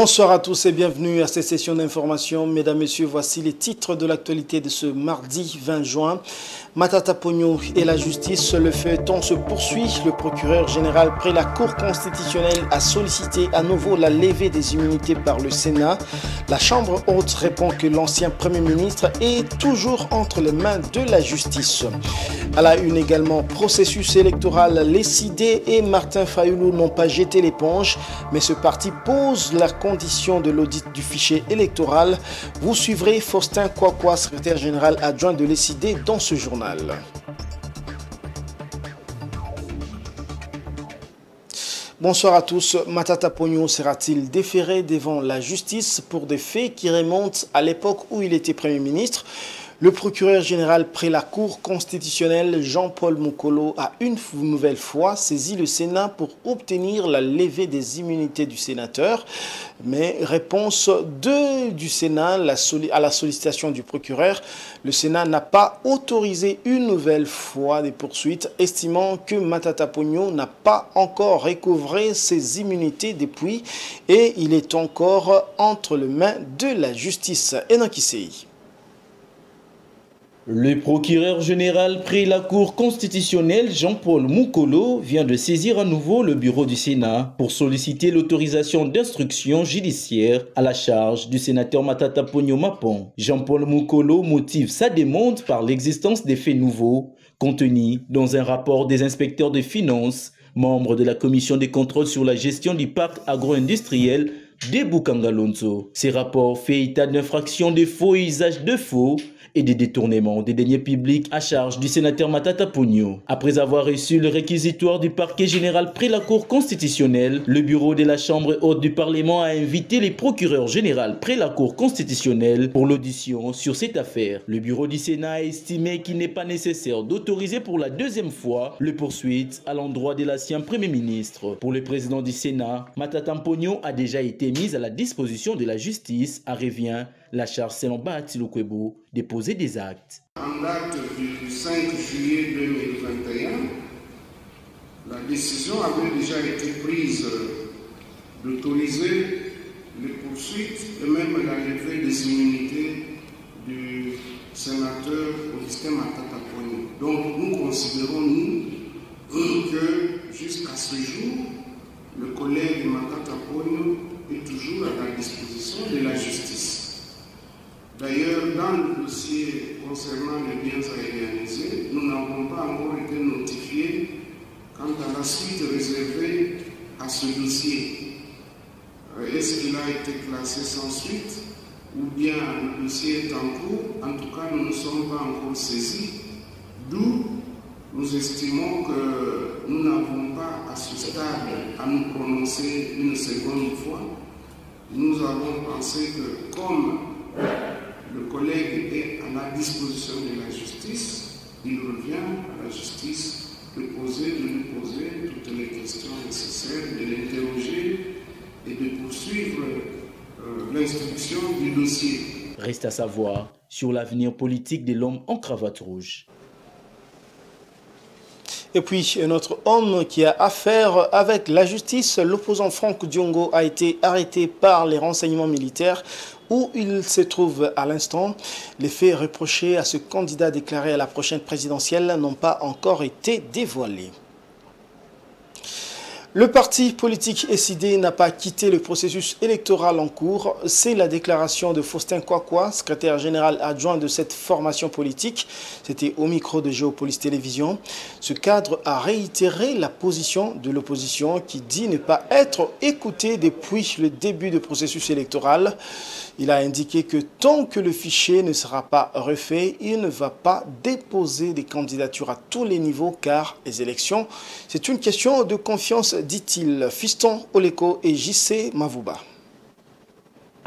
Bonsoir à tous et bienvenue à cette session d'information. Mesdames, Messieurs, voici les titres de l'actualité de ce mardi 20 juin. Matata Pogno et la justice, le feuilleton se poursuit. Le procureur général près la Cour constitutionnelle a sollicité à nouveau la levée des immunités par le Sénat. La Chambre haute répond que l'ancien Premier ministre est toujours entre les mains de la justice. À la une également, processus électoral, les Cidé et Martin Fayoulou n'ont pas jeté l'éponge, mais ce parti pose la conditions de l'audit du fichier électoral. Vous suivrez Faustin Kwakwa, secrétaire général adjoint de l'ECD, dans ce journal. Bonsoir à tous. Matata Pogno sera-t-il déféré devant la justice pour des faits qui remontent à l'époque où il était Premier ministre? Le procureur général près la Cour constitutionnelle, Jean-Paul Moukolo, a une nouvelle fois saisi le Sénat pour obtenir la levée des immunités du sénateur. Mais réponse 2 du Sénat à la sollicitation du procureur, le Sénat n'a pas autorisé une nouvelle fois des poursuites, estimant que Matata Pogno n'a pas encore recouvré ses immunités depuis et il est encore entre les mains de la justice. Enakisei. Le procureur général près la Cour constitutionnelle Jean-Paul Moukolo vient de saisir à nouveau le bureau du Sénat pour solliciter l'autorisation d'instruction judiciaire à la charge du sénateur Matata Pogno Mapon. Jean-Paul Moukolo motive sa demande par l'existence des faits nouveaux contenus dans un rapport des inspecteurs des finances, membres de la commission des contrôles sur la gestion du parc agro-industriel de Bukangalonzo. Ces rapports font état d'infractions de faux et usage de faux et des détournements des deniers publics à charge du sénateur Matata Pugno. Après avoir reçu le réquisitoire du parquet général près la Cour constitutionnelle, le bureau de la Chambre haute du Parlement a invité les procureurs généraux près la Cour constitutionnelle pour l'audition sur cette affaire. Le bureau du Sénat a estimé qu'il n'est pas nécessaire d'autoriser pour la deuxième fois le poursuite à l'endroit de l'ancien Premier ministre. Pour le président du Sénat, Matata Pugno a déjà été mise à la disposition de la justice à Revient la charge selon Bahati Lokwebo déposer des actes. En date du 5 juillet 2021, la décision avait déjà été prise d'autoriser les poursuites et même la levée des immunités du sénateur Augustin Matataponi. Donc nous considérons, nous, que jusqu'à ce jour, le collègue Matataponi est toujours à la disposition de la justice. D'ailleurs, dans le dossier concernant les biens réaliser, nous n'avons pas encore été notifiés quant à la suite réservée à ce dossier. Euh, est-ce qu'il a été classé sans suite ou bien le dossier est en cours? En tout cas, nous ne sommes pas encore saisis, d'où nous estimons que nous n'avons pas à ce stade à nous prononcer une seconde fois. Nous avons pensé que comme le collègue est à la disposition de la justice, il revient à la justice de poser, de lui poser toutes les questions nécessaires, de l'interroger et de poursuivre euh, l'instruction du dossier. Reste à savoir sur l'avenir politique de l'homme en cravate rouge. Et puis, un autre homme qui a affaire avec la justice, l'opposant Franck Diongo, a été arrêté par les renseignements militaires où il se trouve à l'instant. Les faits reprochés à ce candidat déclaré à la prochaine présidentielle n'ont pas encore été dévoilés. Le parti politique SID n'a pas quitté le processus électoral en cours. C'est la déclaration de Faustin Kwakwa, secrétaire général adjoint de cette formation politique. C'était au micro de Géopolis Télévision. Ce cadre a réitéré la position de l'opposition qui dit ne pas être écoutée depuis le début du processus électoral. Il a indiqué que tant que le fichier ne sera pas refait, il ne va pas déposer des candidatures à tous les niveaux car les élections, c'est une question de confiance, dit-il. Fiston Oleko et JC Mavouba.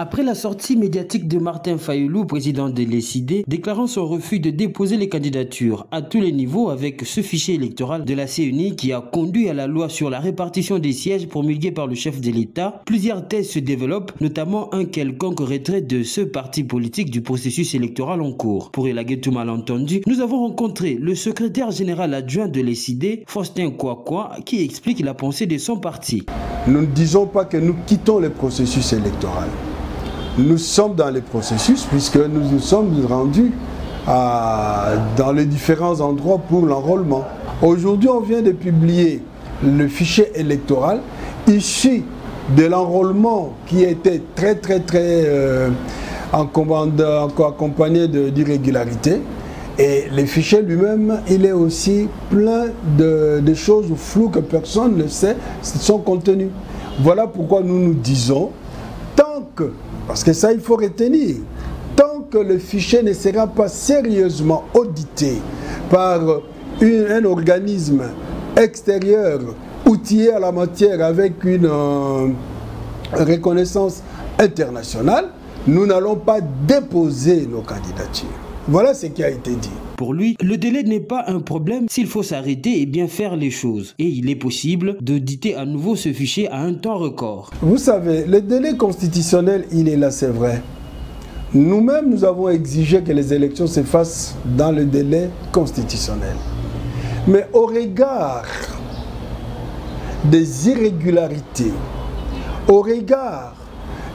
Après la sortie médiatique de Martin Fayoulou, président de l'ECD, déclarant son refus de déposer les candidatures à tous les niveaux avec ce fichier électoral de la CENI qui a conduit à la loi sur la répartition des sièges promulguée par le chef de l'État, plusieurs thèses se développent, notamment un quelconque retrait de ce parti politique du processus électoral en cours. Pour élaguer tout malentendu, nous avons rencontré le secrétaire général adjoint de l'ECD, Faustin Kouakwa, qui explique la pensée de son parti. Nous ne disons pas que nous quittons le processus électoral nous sommes dans les processus puisque nous nous sommes rendus dans les différents endroits pour l'enrôlement. Aujourd'hui, on vient de publier le fichier électoral issu de l'enrôlement qui était très très très euh, accompagné d'irrégularités. Et le fichier lui-même, il est aussi plein de, de, choses floues que personne ne sait son contenu. Voilà pourquoi nous nous disons, parce que ça, il faut retenir. Tant que le fichier ne sera pas sérieusement audité par un organisme extérieur outillé à la matière avec une euh, reconnaissance internationale, nous n'allons pas déposer nos candidatures. Voilà ce qui a été dit. Pour lui, le délai n'est pas un problème s'il faut s'arrêter et bien faire les choses. Et il est possible d'auditer à nouveau ce fichier à un temps record. Vous savez, le délai constitutionnel, il est là, c'est vrai. Nous-mêmes, nous avons exigé que les élections se fassent dans le délai constitutionnel. Mais au regard des irrégularités, au regard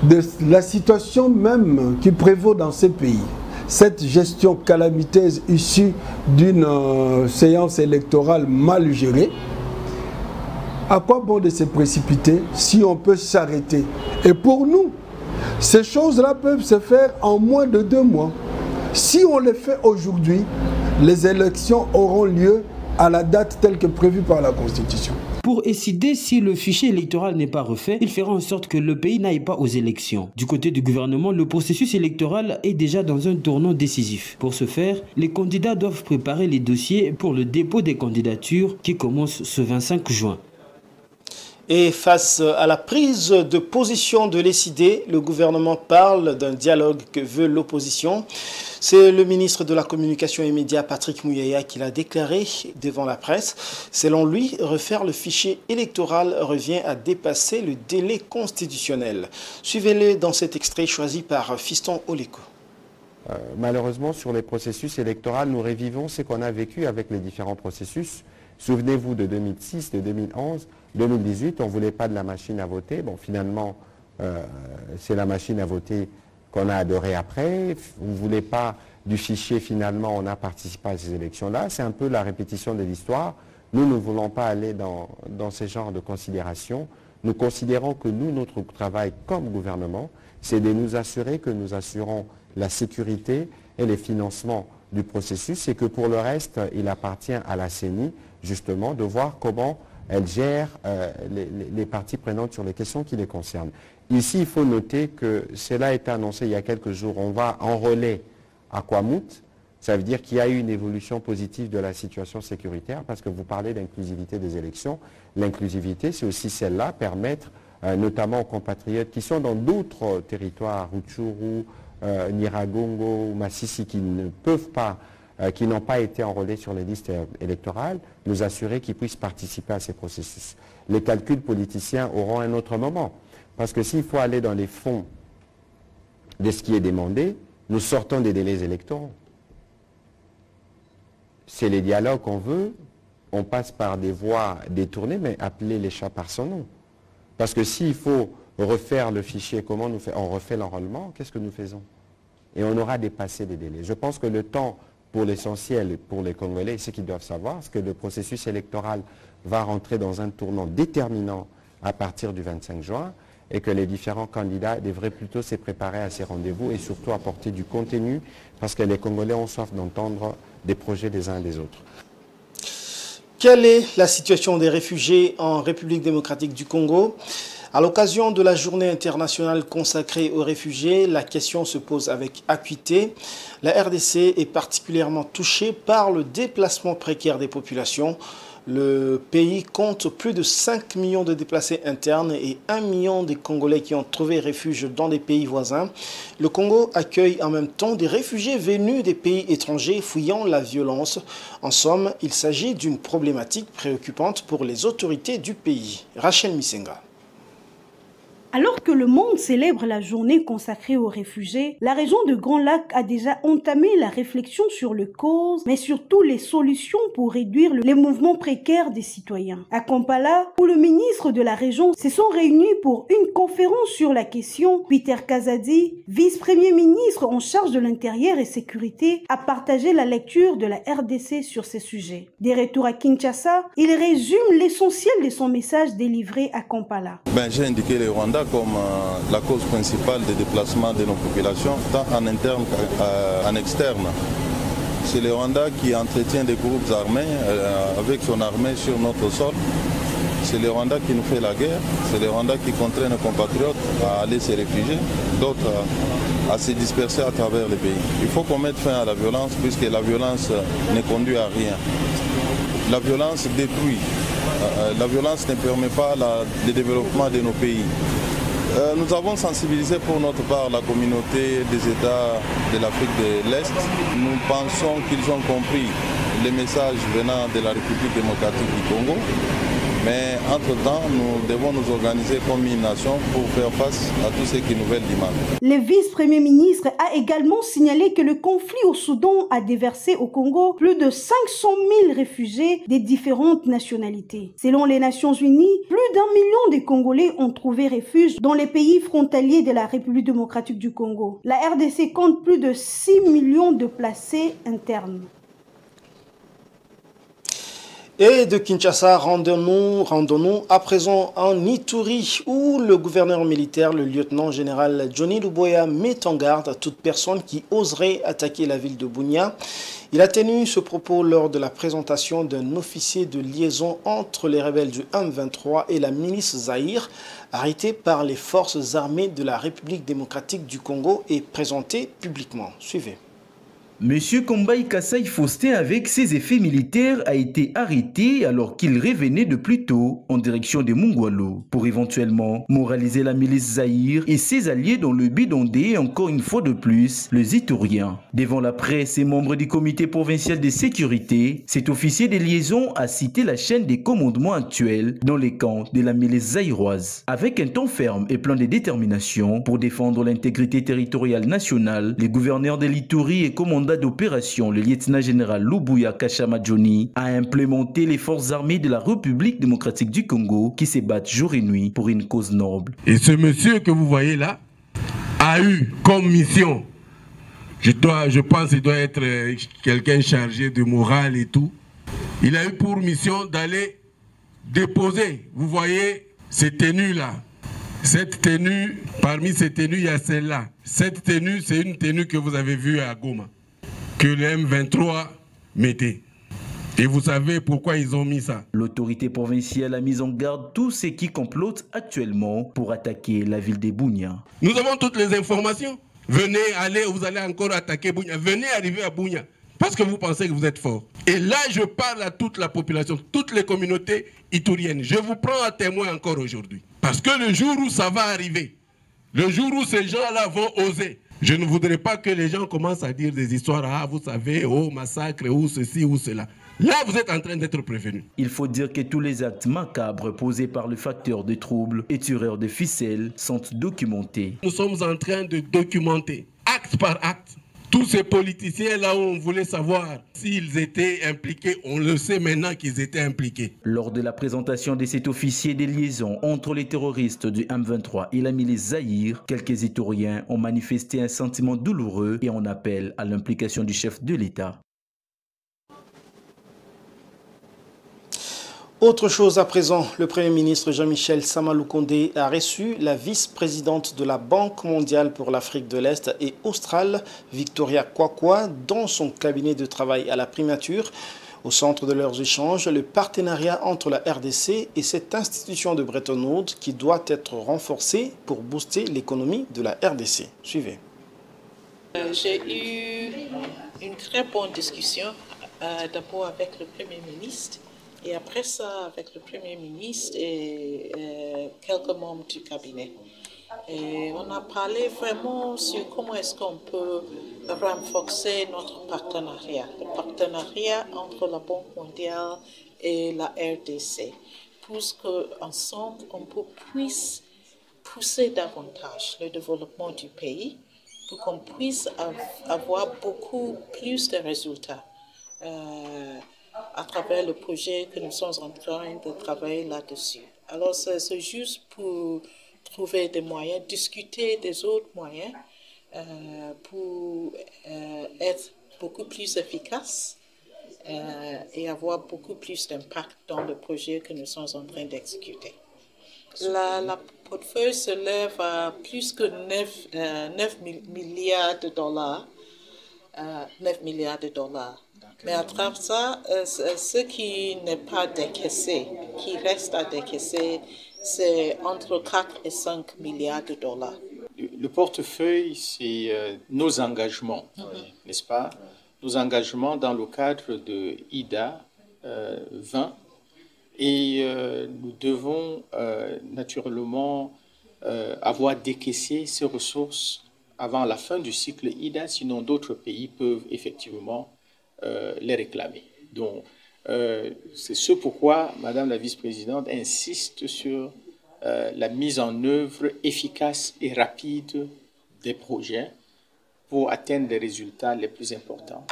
de la situation même qui prévaut dans ces pays, cette gestion calamiteuse issue d'une euh, séance électorale mal gérée, à quoi bon de se précipiter si on peut s'arrêter? Et pour nous, ces choses-là peuvent se faire en moins de deux mois. Si on les fait aujourd'hui, les élections auront lieu à la date telle que prévue par la Constitution. Pour décider si le fichier électoral n'est pas refait, il fera en sorte que le pays n'aille pas aux élections. Du côté du gouvernement, le processus électoral est déjà dans un tournant décisif. Pour ce faire, les candidats doivent préparer les dossiers pour le dépôt des candidatures qui commence ce 25 juin. Et face à la prise de position de l'ECD, le gouvernement parle d'un dialogue que veut l'opposition. C'est le ministre de la Communication et Médias, Patrick Mouyaya, qui l'a déclaré devant la presse. Selon lui, refaire le fichier électoral revient à dépasser le délai constitutionnel. Suivez-le dans cet extrait choisi par Fiston Oleko. Euh, malheureusement, sur les processus électoraux, nous révivons ce qu'on a vécu avec les différents processus. Souvenez-vous de 2006, de 2011, 2018, on ne voulait pas de la machine à voter. Bon, finalement, euh, c'est la machine à voter qu'on a adorée après. Vous ne voulez pas du fichier, finalement, on a participé à ces élections-là. C'est un peu la répétition de l'histoire. Nous ne voulons pas aller dans, dans ce genre de considérations. Nous considérons que nous, notre travail comme gouvernement, c'est de nous assurer que nous assurons la sécurité et les financements du processus et que pour le reste, il appartient à la CENI, justement, de voir comment elle gère euh, les, parties prenantes sur les questions qui les concernent. Ici, il faut noter que cela a été annoncé il y a quelques jours. On va enrôler à Kwamut. Ça veut dire qu'il y a eu une évolution positive de la situation sécuritaire parce que vous parlez d'inclusivité des élections. L'inclusivité, c'est aussi celle-là, permettre euh, notamment aux compatriotes qui sont dans d'autres territoires, Rutshuru, euh, Niragongo, Massissi, qui ne peuvent pas euh, qui n'ont pas été enrôlés sur les listes électorales, nous assurer qu'ils puissent participer à ces processus. Les calculs politiciens auront un autre moment. Parce que s'il faut aller dans les fonds de ce qui est demandé, nous sortons des délais électoraux. C'est les dialogues qu'on veut, on passe par des voies détournées, mais appeler les chats par son nom. Parce que s'il faut refaire le fichier, comment nous fait, on refait l'enrôlement, qu'est-ce que nous faisons? Et on aura dépassé les délais. Je pense que le temps pour l'essentiel, pour les Congolais, ce qu'ils doivent savoir, c'est que le processus électoral va rentrer dans un tournant déterminant à partir du 25 juin et que les différents candidats devraient plutôt se préparer à ces rendez-vous et surtout apporter du contenu parce que les Congolais ont soif d'entendre des projets des uns et des autres. Quelle est la situation des réfugiés en République démocratique du Congo? À l'occasion de la journée internationale consacrée aux réfugiés, la question se pose avec acuité. La RDC est particulièrement touchée par le déplacement précaire des populations. Le pays compte plus de 5 millions de déplacés internes et 1 million de Congolais qui ont trouvé refuge dans des pays voisins. Le Congo accueille en même temps des réfugiés venus des pays étrangers fouillant la violence. En somme, il s'agit d'une problématique préoccupante pour les autorités du pays. Rachel Misenga. Alors que le monde célèbre la journée consacrée aux réfugiés, la région de Grand Lac a déjà entamé la réflexion sur le cause, mais surtout les solutions pour réduire les mouvements précaires des citoyens. À Kampala, où le ministre de la région se sont réunis pour une conférence sur la question, Peter Kazadi, vice-premier ministre en charge de l'intérieur et sécurité, a partagé la lecture de la RDC sur ces sujets. Des retours à Kinshasa, il résume l'essentiel de son message délivré à Kampala. Ben, j'ai indiqué le Rwanda comme euh, la cause principale des déplacements de nos populations, tant en interne qu'en externe. C'est le Rwanda qui entretient des groupes armés euh, avec son armée sur notre sol. C'est le Rwanda qui nous fait la guerre. C'est le Rwanda qui contraint nos compatriotes à aller se réfugier, d'autres à, se disperser à travers le pays. Il faut qu'on mette fin à la violence puisque la violence ne conduit à rien. La violence détruit. Euh, La violence ne permet pas le développement de nos pays. Euh, nous avons sensibilisé pour notre part la communauté des États de l'Afrique de l'Est. Nous pensons qu'ils ont compris les messages venant de la République démocratique du Congo. Mais entre-temps, nous devons nous organiser comme une nation pour faire face à tous ceux qui nous veulent du mal. Le vice-premier ministre a également signalé que le conflit au Soudan a déversé au Congo plus de 500 000 réfugiés des différentes nationalités. Selon les Nations Unies, plus d'un million de Congolais ont trouvé refuge dans les pays frontaliers de la République démocratique du Congo. La RDC compte plus de 6 millions de placés internes. Et de Kinshasa, rendons-nous rendons à présent en Ituri, où le gouverneur militaire, le lieutenant-général Johnny Luboya, met en garde toute personne qui oserait attaquer la ville de Bounia. Il a tenu ce propos lors de la présentation d'un officier de liaison entre les rebelles du M23 et la milice Zahir, arrêté par les forces armées de la République démocratique du Congo et présenté publiquement. Suivez. Monsieur Kombaï Kassai Faustin, avec ses effets militaires, a été arrêté alors qu'il revenait de plus tôt en direction de Mungwalo pour éventuellement moraliser la milice Zahir et ses alliés dans le but d'onder encore une fois de plus les Ituriens. Devant la presse et membres du comité provincial de sécurité, cet officier de liaison a cité la chaîne des commandements actuels dans les camps de la milice zaïroise. Avec un ton ferme et plein de détermination pour défendre l'intégrité territoriale nationale, les gouverneurs de l'Ituri et commandants d'opération, le lieutenant-général Lubuya Kachama Johnny, a implémenté les forces armées de la République démocratique du Congo qui se battent jour et nuit pour une cause noble. Et ce monsieur que vous voyez là a eu comme mission, je, dois, je pense qu'il doit être euh, quelqu'un chargé de morale et tout, il a eu pour mission d'aller déposer, vous voyez, ces tenues-là. Cette tenue, parmi ces tenues, il y a celle-là. Cette tenue, c'est une tenue que vous avez vue à Goma, que le M23 mettait. Et vous savez pourquoi ils ont mis ça L'autorité provinciale a mis en garde tous ceux qui complotent actuellement pour attaquer la ville de Bounia. Nous avons toutes les informations. Venez, allez, vous allez encore attaquer Bounia. Venez arriver à Bounia. Parce que vous pensez que vous êtes fort. Et là, je parle à toute la population, toutes les communautés ituriennes. Je vous prends à témoin encore aujourd'hui. Parce que le jour où ça va arriver, le jour où ces gens-là vont oser, je ne voudrais pas que les gens commencent à dire des histoires, ah, vous savez, oh, massacre, ou ceci, ou cela. Là, vous êtes en train d'être prévenus. Il faut dire que tous les actes macabres posés par le facteur de troubles et tireur de ficelles sont documentés. Nous sommes en train de documenter, acte par acte, tous ces politiciens-là où on voulait savoir s'ils étaient impliqués, on le sait maintenant qu'ils étaient impliqués. Lors de la présentation de cet officier des liaisons entre les terroristes du M23 et la milice Zahir, quelques Ituriens ont manifesté un sentiment douloureux et en appel à l'implication du chef de l'État. Autre chose à présent, le Premier ministre Jean-Michel Samalou Condé a reçu la vice-présidente de la Banque mondiale pour l'Afrique de l'Est et australe, Victoria Kwakwa, dans son cabinet de travail à la primature. Au centre de leurs échanges, le partenariat entre la RDC et cette institution de Bretton Woods qui doit être renforcée pour booster l'économie de la RDC. Suivez. Euh, J'ai eu une très bonne discussion euh, d'abord avec le Premier ministre et après ça avec le Premier ministre et euh, quelques membres du cabinet. Et on a parlé vraiment sur comment est-ce qu'on peut renforcer notre partenariat, le partenariat entre la Banque mondiale et la RDC, pour qu'ensemble on puisse pousser davantage le développement du pays, pour qu'on puisse avoir beaucoup plus de résultats. Euh, à travers le projet que nous sommes en train de travailler là-dessus. Alors, c'est juste pour trouver des moyens, discuter des autres moyens euh, pour euh, être beaucoup plus efficace euh, et avoir beaucoup plus d'impact dans le projet que nous sommes en train d'exécuter. La, la, portefeuille se lève à plus que 9, 9 milliards de dollars. 9 milliards de dollars. Mais à travers ça, ce qui n'est pas décaissé, qui reste à décaisser, c'est entre 4 et 5 milliards de dollars. Le portefeuille, c'est euh, nos engagements, mhm. n'est-ce pas? Nos engagements dans le cadre de IDA 20. Euh, et euh, nous devons naturellement avoir décaissé ces ressources avant la fin du cycle IDA, sinon d'autres pays peuvent effectivement les réclamer. Donc, euh, c'est ce pourquoi Madame la vice-présidente insiste sur euh, la mise en œuvre efficace et rapide des projets pour atteindre les résultats les plus importants.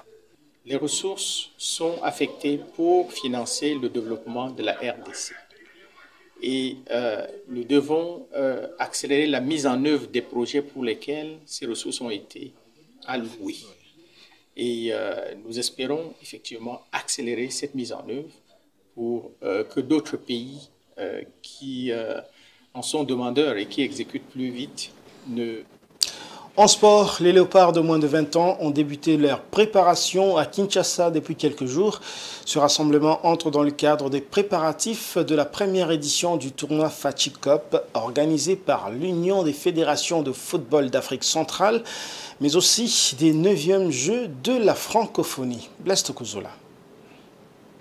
Les ressources sont affectées pour financer le développement de la RDC. Et euh, nous devons accélérer la mise en œuvre des projets pour lesquels ces ressources ont été allouées. Et euh, nous espérons effectivement accélérer cette mise en œuvre pour euh, que d'autres pays euh, qui en sont demandeurs et qui exécutent plus vite ne en sport, les léopards de moins de 20 ans ont débuté leur préparation à Kinshasa depuis quelques jours. Ce rassemblement entre dans le cadre des préparatifs de la première édition du tournoi Fachi organisé par l'Union des fédérations de football d'Afrique centrale, mais aussi des 9e Jeux de la francophonie. Blast Kuzola.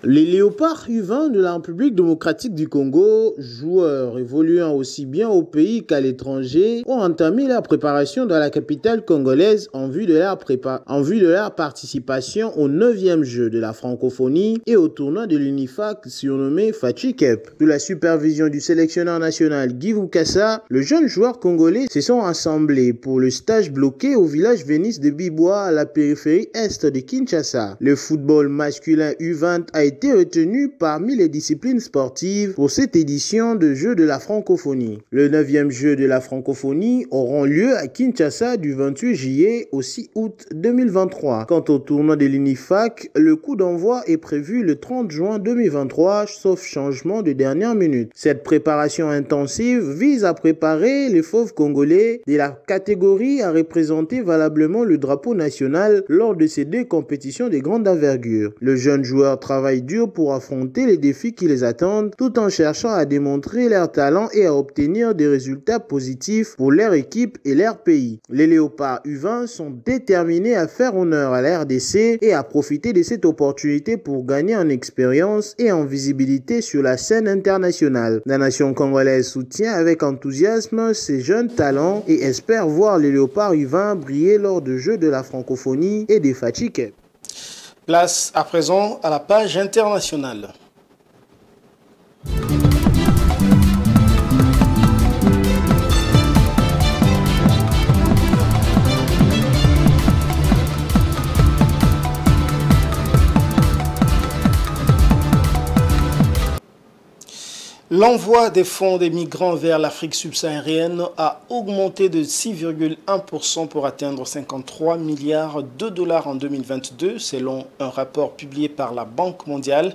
Les léopards U20 de la République démocratique du Congo, joueurs évoluant aussi bien au pays qu'à l'étranger, ont entamé leur préparation dans la capitale congolaise en vue de leur, participation au 9e jeu de la francophonie et au tournoi de l'UNIFAC surnommé Fachikep. Sous la supervision du sélectionneur national Guy Vukasa, le jeune joueur congolais se sont assemblés pour le stage bloqué au village Vénice de Bibois à la périphérie est de Kinshasa. Le football masculin U20 a été été retenu parmi les disciplines sportives pour cette édition de Jeux de la francophonie. Le 9e Jeu de la francophonie auront lieu à Kinshasa du 28 juillet au 6 août 2023. Quant au tournoi de l'UNIFAC, le coup d'envoi est prévu le 30 juin 2023, sauf changement de dernière minute. Cette préparation intensive vise à préparer les fauves congolais de la catégorie à représenter valablement le drapeau national lors de ces deux compétitions de grande envergure. Le jeune joueur travaille dur pour affronter les défis qui les attendent tout en cherchant à démontrer leur talent et à obtenir des résultats positifs pour leur équipe et leur pays. Les léopards U20 sont déterminés à faire honneur à la RDC et à profiter de cette opportunité pour gagner en expérience et en visibilité sur la scène internationale. La nation congolaise soutient avec enthousiasme ces jeunes talents et espère voir les léopards U20 briller lors de Jeux de la francophonie et des Fatigues. Place à présent à la page internationale. L'envoi des fonds des migrants vers l'Afrique subsaharienne a augmenté de 6,1% pour atteindre 53 milliards de dollars en 2022, selon un rapport publié par la Banque mondiale.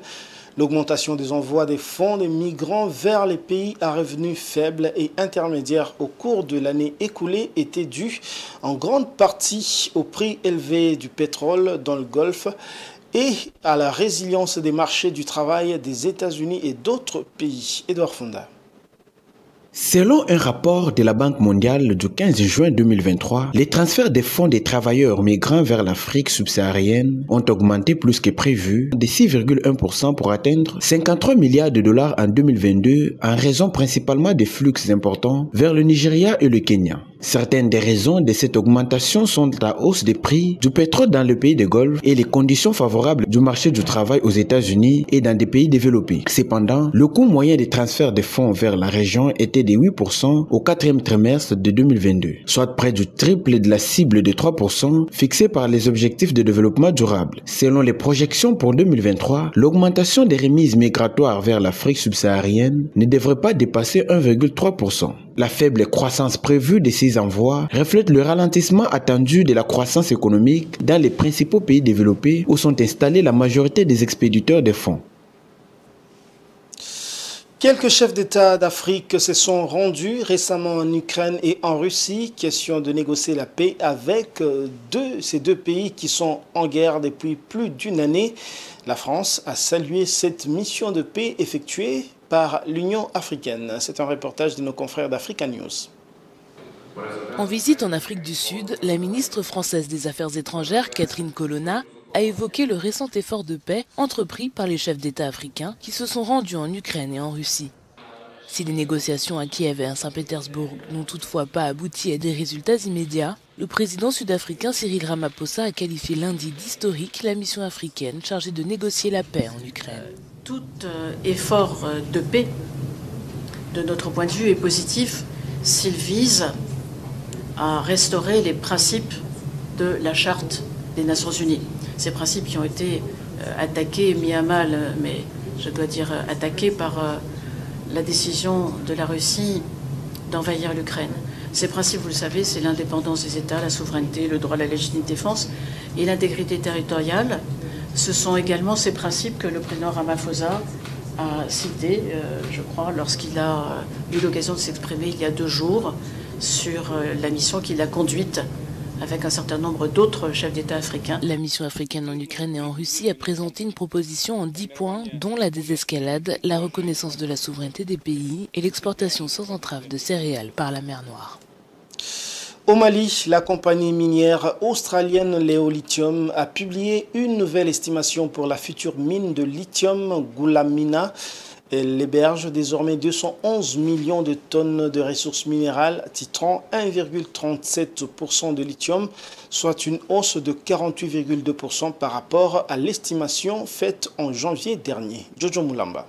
L'augmentation des envois des fonds des migrants vers les pays à revenus faibles et intermédiaires au cours de l'année écoulée était due en grande partie au prix élevé du pétrole dans le Golfe et à la résilience des marchés du travail des États-Unis et d'autres pays. Edouard Fonda. Selon un rapport de la Banque mondiale du 15 juin 2023, les transferts des fonds des travailleurs migrants vers l'Afrique subsaharienne ont augmenté plus que prévu de 6,1% pour atteindre 53 milliards de dollars en 2022 en raison principalement des flux importants vers le Nigeria et le Kenya. Certaines des raisons de cette augmentation sont la hausse des prix du pétrole dans le pays de Golfe et les conditions favorables du marché du travail aux États-Unis et dans des pays développés. Cependant, le coût moyen des transferts des fonds vers la région était de 8% au quatrième trimestre de 2022, soit près du triple de la cible de 3% fixée par les objectifs de développement durable. Selon les projections pour 2023, l'augmentation des remises migratoires vers l'Afrique subsaharienne ne devrait pas dépasser 1,3%. La faible croissance prévue de ces envois reflète le ralentissement attendu de la croissance économique dans les principaux pays développés où sont installés la majorité des expéditeurs de fonds. Quelques chefs d'État d'Afrique se sont rendus récemment en Ukraine et en Russie, question de négocier la paix avec euh, ces deux pays qui sont en guerre depuis plus d'une année. La France a salué cette mission de paix effectuée par l'Union africaine. C'est un reportage de nos confrères d'Africa News. En visite en Afrique du Sud, la ministre française des Affaires étrangères, Catherine Colonna, a évoqué le récent effort de paix entrepris par les chefs d'État africains qui se sont rendus en Ukraine et en Russie. Si les négociations à Kiev et à Saint-Pétersbourg n'ont toutefois pas abouti à des résultats immédiats, le président sud-africain Cyril Ramaphosa a qualifié lundi d'historique la mission africaine chargée de négocier la paix en Ukraine tout euh, effort euh, de paix, de notre point de vue, est positif s'il vise à restaurer les principes de la Charte des Nations Unies. Ces principes qui ont été euh, attaqués, mis à mal, mais je dois dire attaqués par la décision de la Russie d'envahir l'Ukraine. Ces principes, vous le savez, c'est l'indépendance des États, la souveraineté, le droit à la légitime défense et l'intégrité territoriale ce sont également ces principes que le président Ramaphosa a cités, euh, je crois, lorsqu'il a eu l'occasion de s'exprimer il y a deux jours sur euh, la mission qu'il a conduite avec un certain nombre d'autres chefs d'État africains. La mission africaine en Ukraine et en Russie a présenté une proposition en dix points, dont la désescalade, la reconnaissance de la souveraineté des pays et l'exportation sans entrave de céréales par la mer Noire. Au Mali, la compagnie minière australienne Léo Lithium a publié une nouvelle estimation pour la future mine de lithium Goulamina. Elle héberge désormais 211 millions de tonnes de ressources minérales, titrant 1,37% de lithium, soit une hausse de 48,2% par rapport à l'estimation faite en janvier dernier. Jojo Moulamba.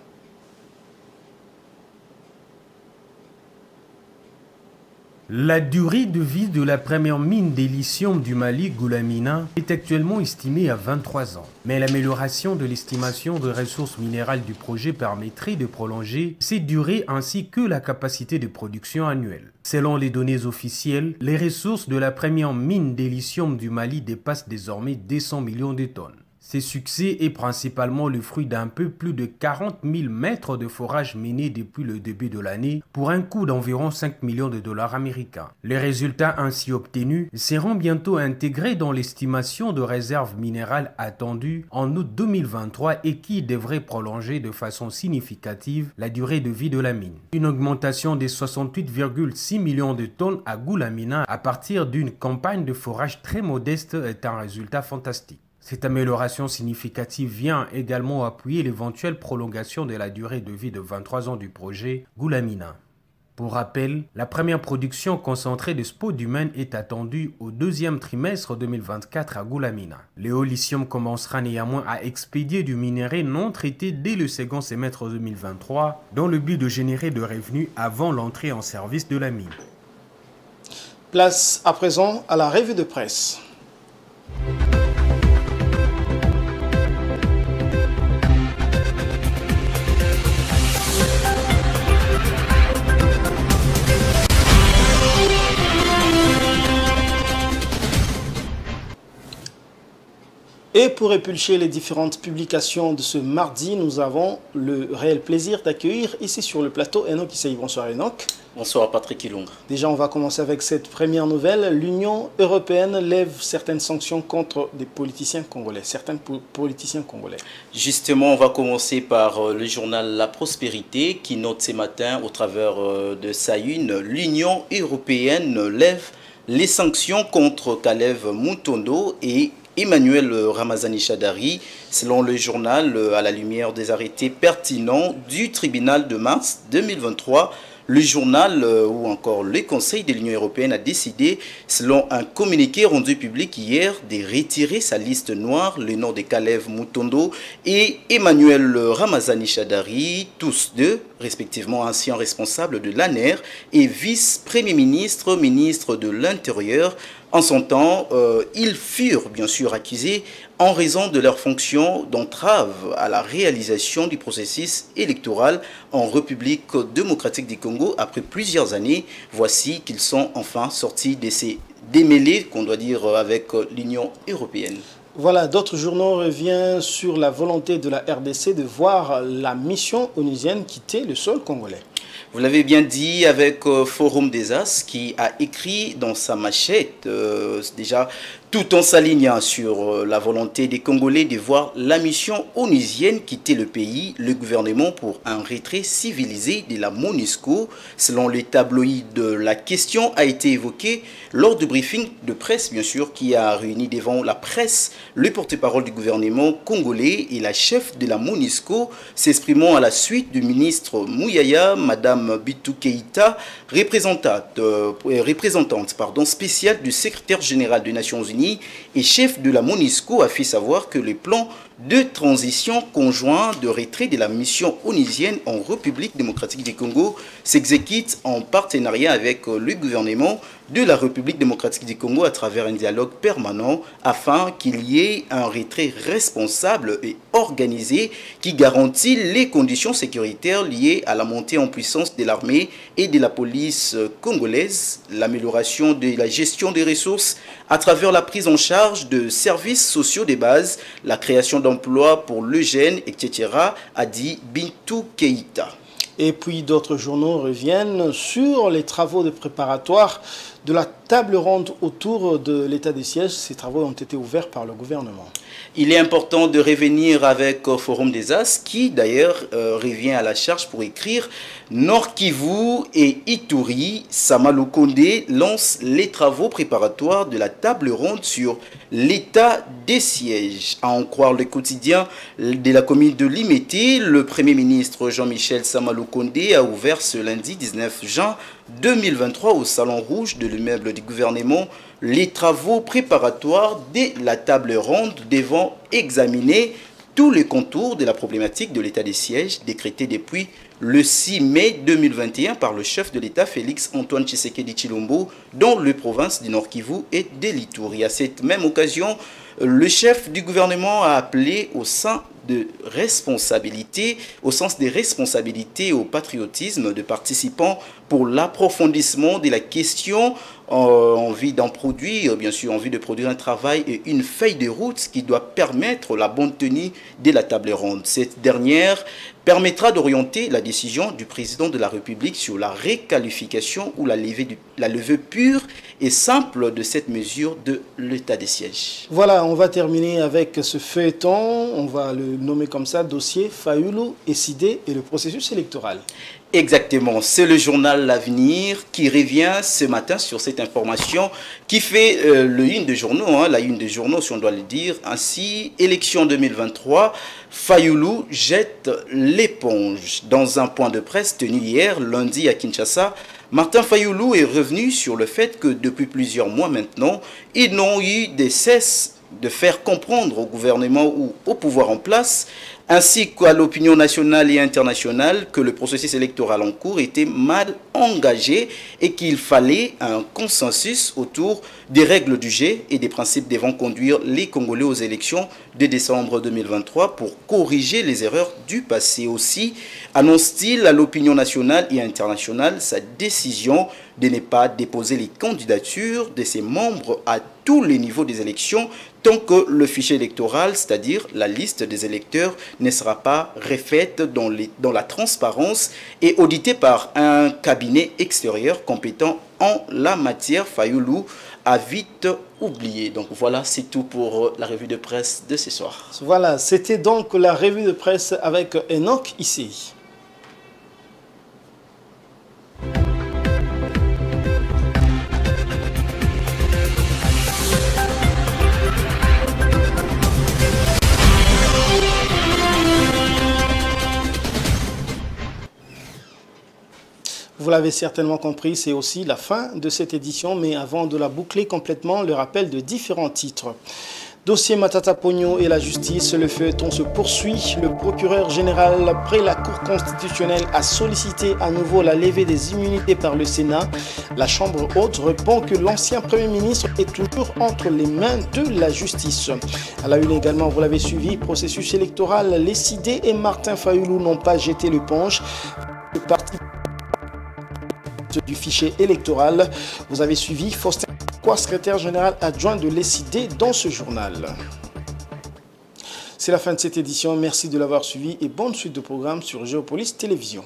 La durée de vie de la première mine de lithium du Mali, Goulamina, est actuellement estimée à 23 ans. Mais l'amélioration de l'estimation de ressources minérales du projet permettrait de prolonger cette durée ainsi que la capacité de production annuelle. Selon les données officielles, les ressources de la première mine de lithium du Mali dépassent désormais 200 millions de tonnes. Ce succès est principalement le fruit d'un peu plus de 40 000 mètres de forage menés depuis le début de l'année pour un coût d'environ 5 millions de dollars américains. Les résultats ainsi obtenus seront bientôt intégrés dans l'estimation de réserves minérales attendues en août 2023 et qui devraient prolonger de façon significative la durée de vie de la mine. Une augmentation de 68,6 millions de tonnes à Goulamina à partir d'une campagne de forage très modeste est un résultat fantastique. Cette amélioration significative vient également appuyer l'éventuelle prolongation de la durée de vie de 23 ans du projet Goulamina. Pour rappel, la première production concentrée de spodumène est attendue au deuxième trimestre 2024 à Goulamina. L'éolithium commencera néanmoins à expédier du minerai non traité dès le second semestre 2023 dans le but de générer de revenus avant l'entrée en service de la mine. Place à présent à la revue de presse. Et pour épulcher les différentes publications de ce mardi, nous avons le réel plaisir d'accueillir ici sur le plateau Enoch Issei. Bonsoir Enoch. Bonsoir Patrick Ilunga. Déjà, on va commencer avec cette première nouvelle. L'Union européenne lève certaines sanctions contre des politiciens congolais, certains politiciens congolais. Justement, on va commencer par euh, le journal La Prospérité qui note ce matin au travers euh, de sa une, l'Union européenne lève les sanctions contre Kalev Mutondo et Emmanuel Ramazani Chadari, selon le journal à la lumière des arrêtés pertinents du tribunal de mars 2023 le journal euh, ou encore le Conseil de l'Union européenne a décidé, selon un communiqué rendu public hier, de retirer sa liste noire le nom de Kalev Mutondo et Emmanuel Ramazani Chadari, tous deux respectivement anciens responsables de l'ANER et vice-premier ministre, ministre de l'Intérieur. En son temps, euh, ils furent bien sûr accusés en raison de leur fonction d'entrave à la réalisation du processus électoral en République démocratique du Congo après plusieurs années. Voici qu'ils sont enfin sortis de ces démêlés qu'on doit dire avec l'Union européenne. Voilà, d'autres journaux reviennent sur la volonté de la RDC de voir la mission onusienne quitter le sol congolais. Vous l'avez bien dit avec euh, Forum des As qui a écrit dans sa machette euh, déjà tout en s'alignant sur euh, la volonté des Congolais de voir la mission onusienne quitter le pays, le gouvernement pour un retrait civilisé de la MONUSCO. Selon les tabloïds, la question a été évoquée lors du briefing de presse, bien sûr, qui a réuni devant la presse le porte-parole du gouvernement congolais et la chef de la MONUSCO, s'exprimant à la suite du ministre Mouyaya, Madame Bitou Keïta, représentante, euh, pardon, spéciale du secrétaire général des Nations Unies et chef de la MONUSCO a fait savoir que les plans de transition conjoint de retrait de la mission onisienne en République démocratique du Congo s'exécute en partenariat avec le gouvernement de la République démocratique du Congo à travers un dialogue permanent afin qu'il y ait un retrait responsable et organisé qui garantit les conditions sécuritaires liées à la montée en puissance de l'armée et de la police congolaise, l'amélioration de la gestion des ressources à travers la prise en charge de services sociaux de base, la création d'emplois pour le jeune, etc., a dit Bintou Keïta. Et puis d'autres journaux reviennent sur les travaux de préparatoire de la table ronde autour de l'état des sièges. Ces travaux ont été ouverts par le gouvernement. Il est important de revenir avec au Forum des As, qui d'ailleurs euh, revient à la charge pour écrire Nord Kivu et Ituri. Samalou Kondé lance les travaux préparatoires de la table ronde sur l'état des sièges. À en croire le quotidien de la commune de Limité, le Premier ministre Jean-Michel Samalou Kondé a ouvert ce lundi 19 juin 2023 au Salon Rouge de l'immeuble du gouvernement les travaux préparatoires de la table ronde devant examiner tous les contours de la problématique de l'état des sièges décrété depuis le 6 mai 2021 par le chef de l'État Félix Antoine Tshisekedi Chilombo dans les provinces du Nord Kivu et de. À cette même occasion, le chef du gouvernement a appelé au au sens des responsabilités au patriotisme de participants pour l'approfondissement de la question euh, envie d'en produire, bien sûr, envie de produire un travail et une feuille de route qui doit permettre la bonne tenue de la table ronde. Cette dernière permettra d'orienter la décision du président de la République sur la réqualification ou la levée, du, la levée pure et simple de cette mesure de l'état des sièges. Voilà, on va terminer avec ce feuilleton, on va le nommer comme ça, dossier Fayoulou, SID et le processus électoral. Exactement, c'est le journal L'Avenir qui revient ce matin sur cette information qui fait euh, le une de journaux, hein, la une des journaux si on doit le dire. Ainsi, élection 2023, Fayoulou jette l'éponge. Dans un point de presse tenu hier, lundi à Kinshasa, Martin Fayoulou est revenu sur le fait que depuis plusieurs mois maintenant, ils n'ont eu de cesse de faire comprendre au gouvernement ou au pouvoir en place ainsi qu'à l'opinion nationale et internationale que le processus électoral en cours était mal engagé et qu'il fallait un consensus autour des règles du jeu et des principes devant conduire les Congolais aux élections de décembre 2023 pour corriger les erreurs du passé. Aussi annonce-t-il à l'opinion nationale et internationale sa décision de ne pas déposer les candidatures de ses membres à tous les niveaux des élections tant que le fichier électoral, c'est-à-dire la liste des électeurs, ne sera pas refaite dans, dans la transparence et auditée par un cabinet extérieur compétent en la matière. Fayoulou a vite oublié. Donc voilà, c'est tout pour la revue de presse de ce soir. Voilà, c'était donc la revue de presse avec Enoch ici. Vous l'avez certainement compris, c'est aussi la fin de cette édition, mais avant de la boucler complètement, le rappel de différents titres. Dossier Matata Pogno et la justice, le feuilleton se poursuit. Le procureur général, après la Cour constitutionnelle, a sollicité à nouveau la levée des immunités par le Sénat. La Chambre haute répond que l'ancien Premier ministre est toujours entre les mains de la justice. À la une également, vous l'avez suivi, processus électoral, les et Martin Fayoulou n'ont pas jeté le penche. Le parti du fichier électoral. Vous avez suivi Faustin Quoi, secrétaire général adjoint de l'ECD dans ce journal. C'est la fin de cette édition. Merci de l'avoir suivi et bonne suite de programme sur Géopolis Télévision.